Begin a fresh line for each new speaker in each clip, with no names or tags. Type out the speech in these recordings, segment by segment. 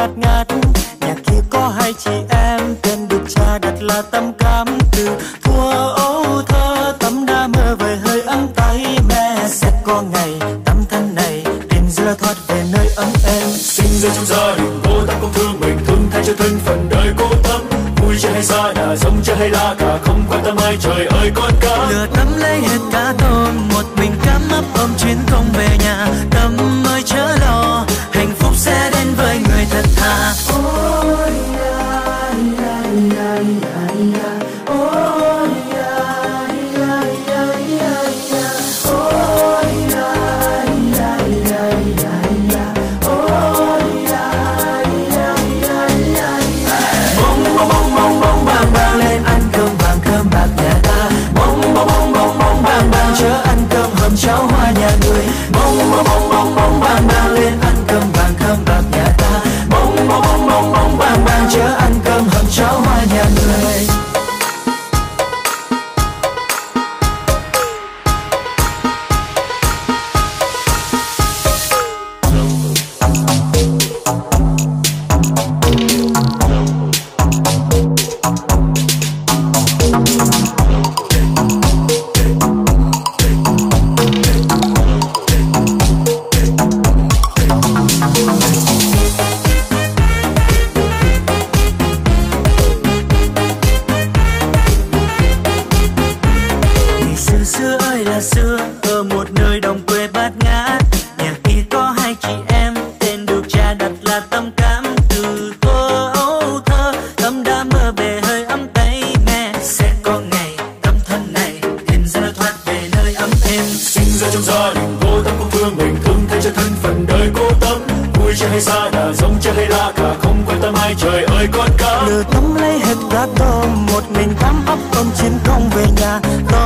bát ngát. Nhà kia có hai chị em tên được cha đặt là tâm cam từ. Thua ấu thơ tâm đã mơ về hơi ấm tay. Mẹ sẽ có ngày tâm thân này tìm dưa thoát về nơi ấm êm.
Sinh ra trong gia đình cô tâm không thương mình thương thay cho thân phận đời cô tâm vui chơi hay xa đà sống chơi hay la cả không quan tâm ai trời ơi con cá
lừa tâm lấy hết cả tôm một mình cắm ấp ôm chuyến không về nhà tâm lấy hết cả tôm một mình cắm ấp ôm chiến công về nhà. Tâm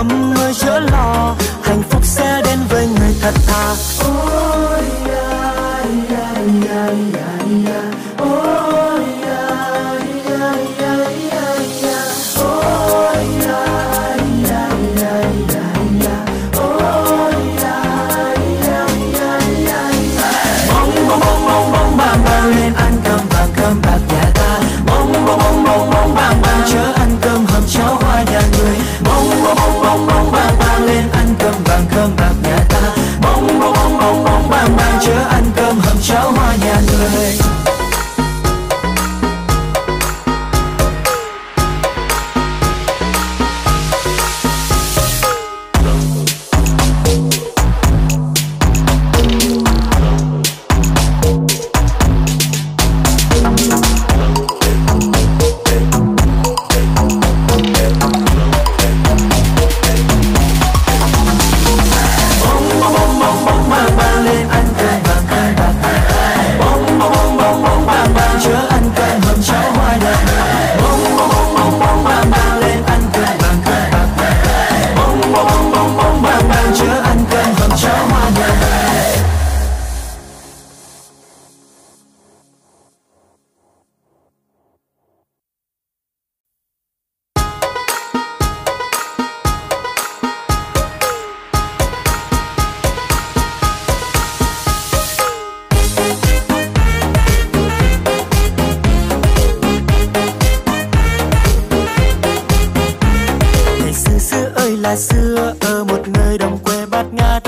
là xưa ở một nơi đồng quê bát ngát.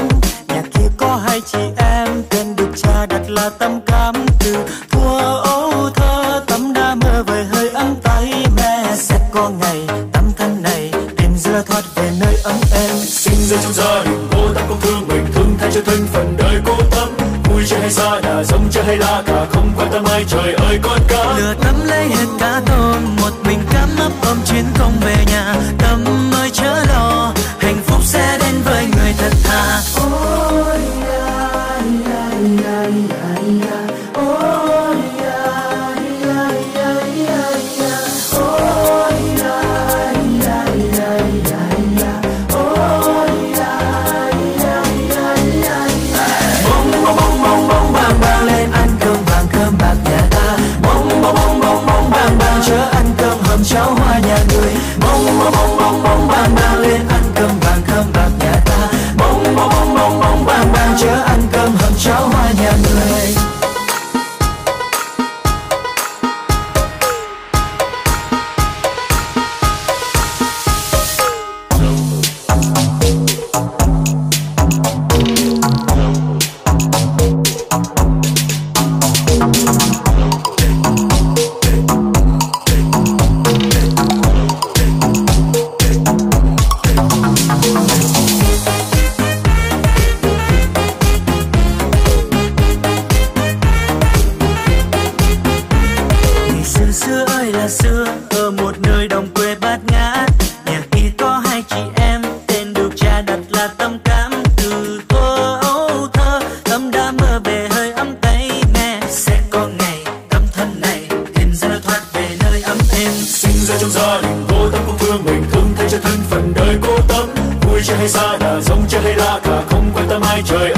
Nhà kia có hai chị em tên được cha đặt là tâm cam từ. Thua ấu thơ tâm đã mơ về hơi ấm tay. Mẹ sẽ có ngày tâm thân này tìm dưa thoát về nơi ấm êm.
Sinh ra trong gia đình cô tâm không thương mình thương thay cho thân phận đời cô tâm. Vui chơi hay xa đà sống chơi hay la cả không quan tâm ai trời ơi con cá
lừa tâm lấy hết cả tôm một mình cắm ấp ôm chuyến không về nhà. Tâm cả
người bông bông bông bông bông, bang bang lên, ăn cơm vàng, cơm bạc nhà ta. Bông bông bông bông bông, bang bang chớ ăn cơm hầm cháo hoa nhà người. xưa, ở một nơi đồng quê bát ngát. Nhà khi có hai chị em, tên được cha đặt là tâm cảm từ thơ, ấu thơ tâm đã mơ về hơi ấm tay mẹ. Sẽ có ngày tâm thân này tìm ra thoát về nơi ấm êm.
Sinh ra trong gia đình cô tâm cũng thương mình, thương thay cho thân phận đời cô tâm. Vui chơi hay xa đà giống chơi hay la cả, không quan tâm ai trời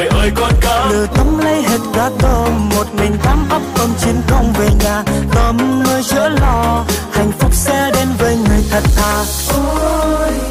trời ơi, con cá.
Lửa tắm lấy hết cả tôm, một mình tắm ấp ông chiến công về nhà. Tôm mới chữa lo, hạnh phúc sẽ đến với người thật thà. Ôi.